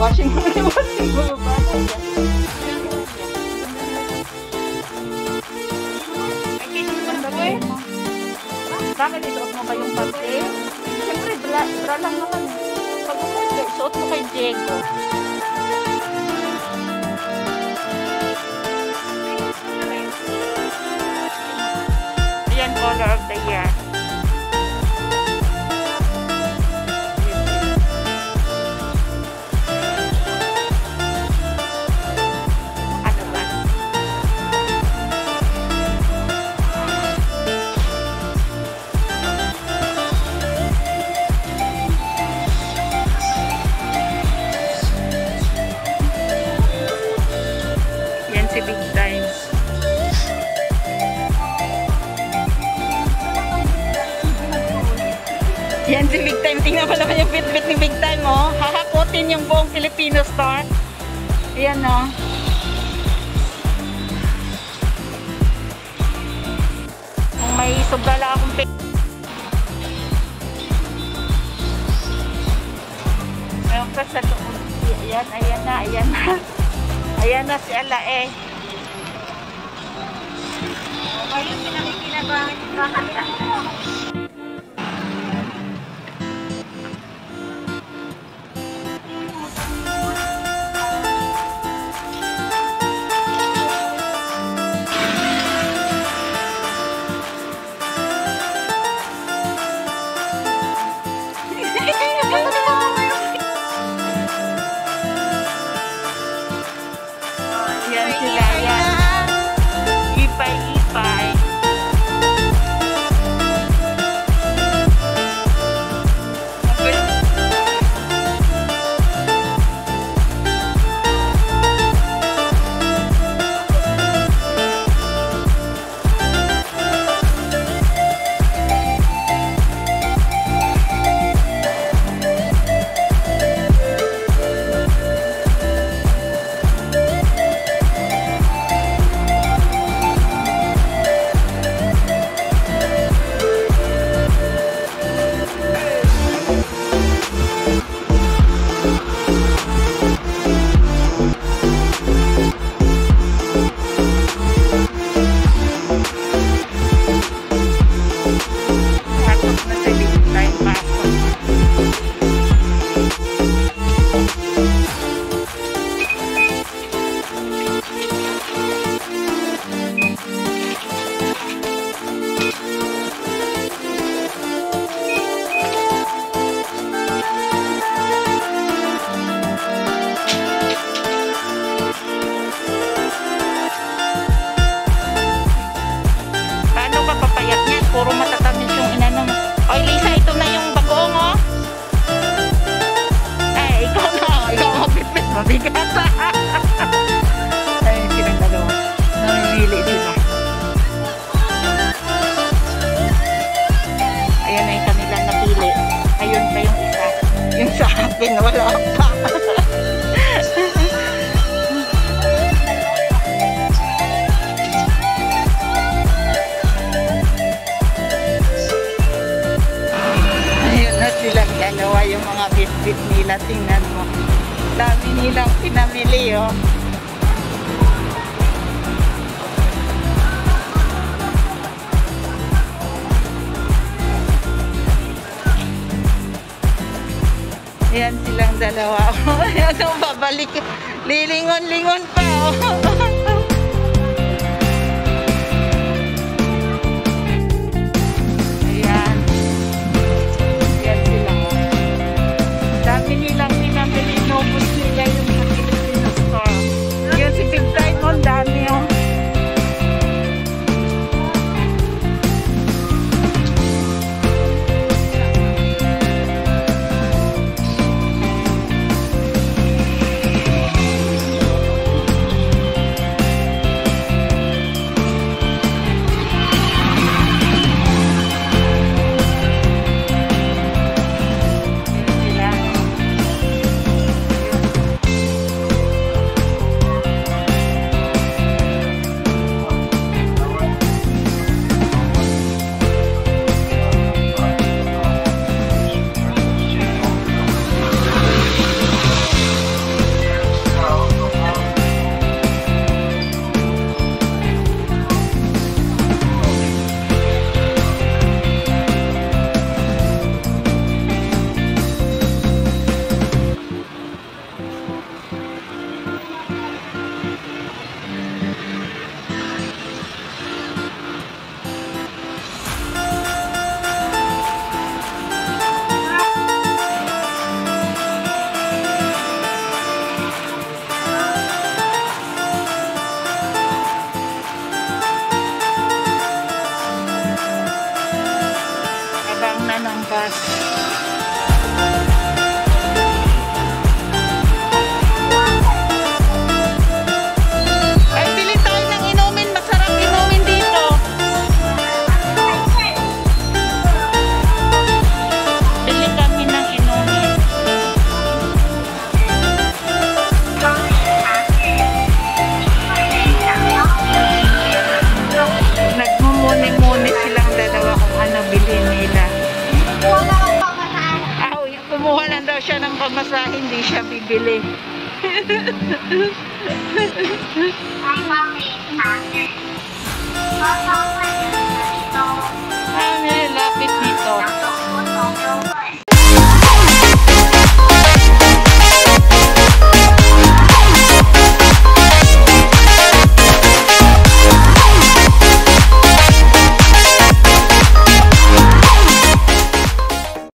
Washing mo na washing mo ba? Bakit isuot mo ba yung pante? Siyempre, bra, bra lang naman. Pag umuwi, suot mo kay Diego. Ayan, color of the year. Yan si Big Time. Tingnan mo naman yung fit-fit ni Big Time, oh. Hahakutin yung buong Filipino store. Ayan, oh. Kung may sobra lang akong pic. Ayun pa sa loob. Ayan, ayan na, ayan na. Ayan na si Ala eh. Ngayon, pinakikinabangan yung kakalian Oy, Lisa, ito na yung bagoong, oh. Eh, ikaw na. Ikaw ang magbitbit. Mabigat. Ay, silang dalawa. Namimili sila. Ayan na yung kanilang napili. Ayun pa yung. Yung sa wala pa. Dalawa yung mga bit-bit nila. Tingnan mo. Dami nilang pinamili, oh. Ayan silang dalawa. Ayan babalik. Lilingon-lingon pa, oh. lang daw siya ng pamasahe, hindi siya bibili. Amen.